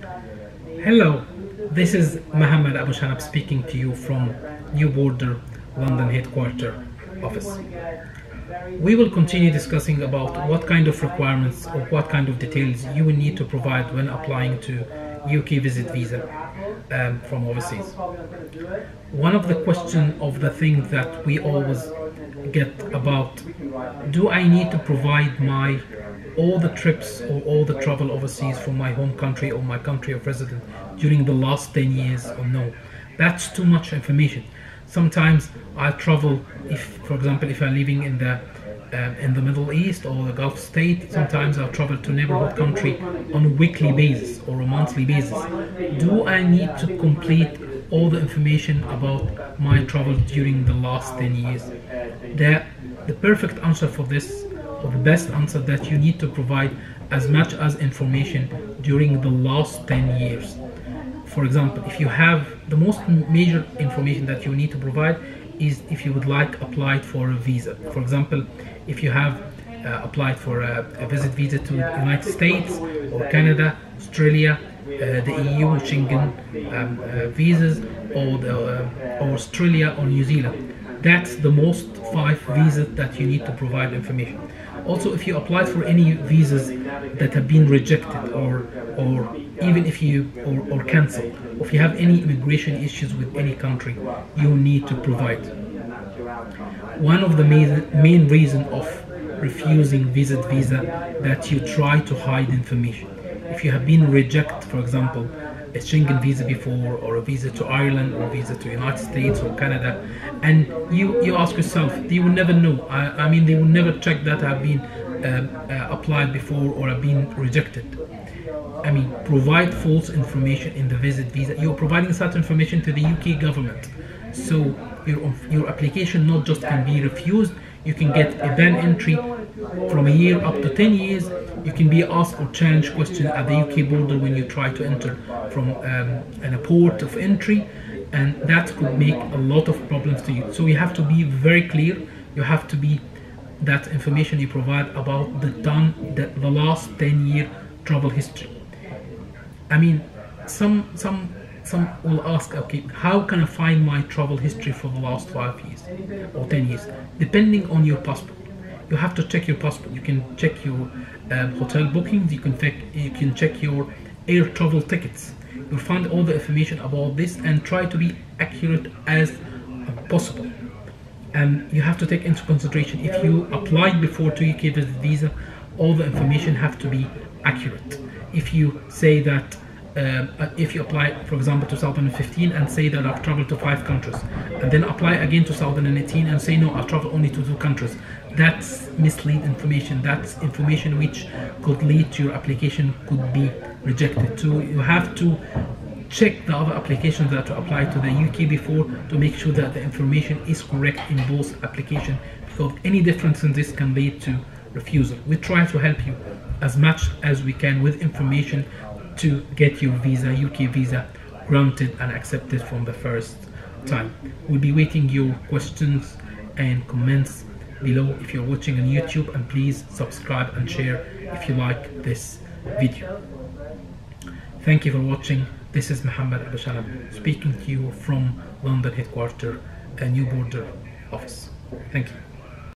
Hello, this is Mohammed Abu Shanab speaking to you from New Border London headquarter office. We will continue discussing about what kind of requirements or what kind of details you will need to provide when applying to UK visit visa um, from overseas. One of the question of the thing that we always get about do I need to provide my all the trips or all the travel overseas from my home country or my country of residence during the last 10 years or no. That's too much information. Sometimes I travel if for example if I'm living in the um, in the Middle East or the Gulf state sometimes I'll travel to neighborhood country on a weekly basis or a monthly basis. Do I need to complete all the information about my travel during the last 10 years? The, the perfect answer for this the best answer that you need to provide as much as information during the last 10 years. For example if you have the most major information that you need to provide is if you would like applied for a visa. For example if you have uh, applied for a, a, visit visa to the United States or Canada Australia uh, the EU Schengen um, uh, visas or, the, uh, or Australia or New Zealand. That's the most five visas that you need to provide information also if you applied for any visas that have been rejected or or even if you or, or cancelled if you have any immigration issues with any country you need to provide. One of the main, main reason of refusing visit visa that you try to hide information. If you have been rejected for example a Schengen visa before or a visa to Ireland or a visa to United States or Canada. And you you ask yourself they will never know. I, I mean they will never check that I've been uh, uh, applied before or I've been rejected. I mean provide false information in the visit visa. You're providing such information to the UK government. So your, your application not just can be refused. You can get a ban entry from a year up to 10 years you can be asked or challenged question at the UK border when you try to enter from um, an, a port of entry and that could make a lot of problems to you. So you have to be very clear. You have to be that information you provide about the done the, the last 10 year travel history. I mean some some some will ask okay how can I find my travel history for the last five years or 10 years? Depending on your passport you have to check your passport. You can check your um, hotel bookings you can check you can check your air travel tickets. You'll find all the information about this and try to be accurate as possible. And you have to take into consideration if you applied before to UK visit visa all the information have to be accurate. If you say that uh, if you apply for example 2015 and say that I've traveled to five countries and then apply again 2018 and say no I've traveled only to two countries that's mislead information. That's information which could lead to your application could be rejected. Too you have to check the other applications that apply to the UK before to make sure that the information is correct in both applications because any difference in this can lead to refusal. We try to help you as much as we can with information to get your visa UK visa granted and accepted from the first time. We'll be waiting your questions and comments below if you're watching on YouTube and please subscribe and share if you like this video. Thank you for watching. This is Mohammed Abu Shanab speaking to you from London headquarters a new border office. Thank you